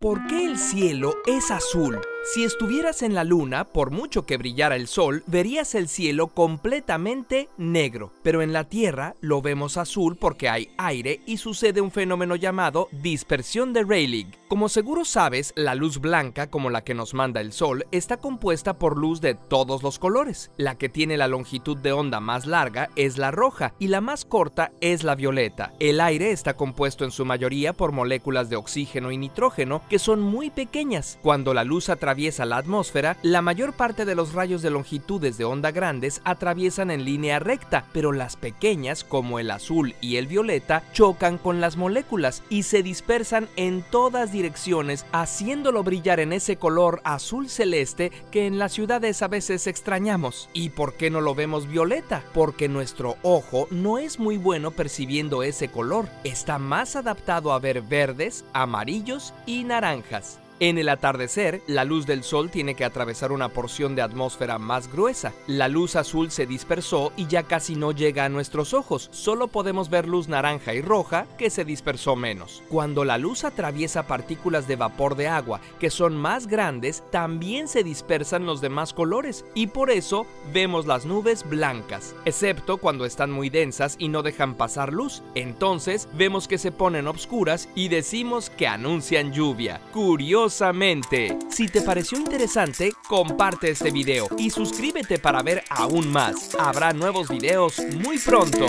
¿Por qué el cielo es azul? Si estuvieras en la luna, por mucho que brillara el sol, verías el cielo completamente negro. Pero en la Tierra lo vemos azul porque hay aire y sucede un fenómeno llamado dispersión de Rayleigh. Como seguro sabes, la luz blanca, como la que nos manda el sol, está compuesta por luz de todos los colores. La que tiene la longitud de onda más larga es la roja y la más corta es la violeta. El aire está compuesto en su mayoría por moléculas de oxígeno y nitrógeno que son muy pequeñas. Cuando la luz atraviesa la atmósfera, la mayor parte de los rayos de longitudes de onda grandes atraviesan en línea recta, pero las pequeñas, como el azul y el violeta, chocan con las moléculas y se dispersan en todas direcciones, haciéndolo brillar en ese color azul celeste que en las ciudades a veces extrañamos. ¿Y por qué no lo vemos violeta? Porque nuestro ojo no es muy bueno percibiendo ese color, está más adaptado a ver verdes, amarillos y naranjas. En el atardecer, la luz del sol tiene que atravesar una porción de atmósfera más gruesa. La luz azul se dispersó y ya casi no llega a nuestros ojos, solo podemos ver luz naranja y roja que se dispersó menos. Cuando la luz atraviesa partículas de vapor de agua que son más grandes, también se dispersan los demás colores y por eso vemos las nubes blancas, excepto cuando están muy densas y no dejan pasar luz. Entonces vemos que se ponen obscuras y decimos que anuncian lluvia. Curioso si te pareció interesante, comparte este video y suscríbete para ver aún más. Habrá nuevos videos muy pronto.